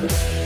Bye.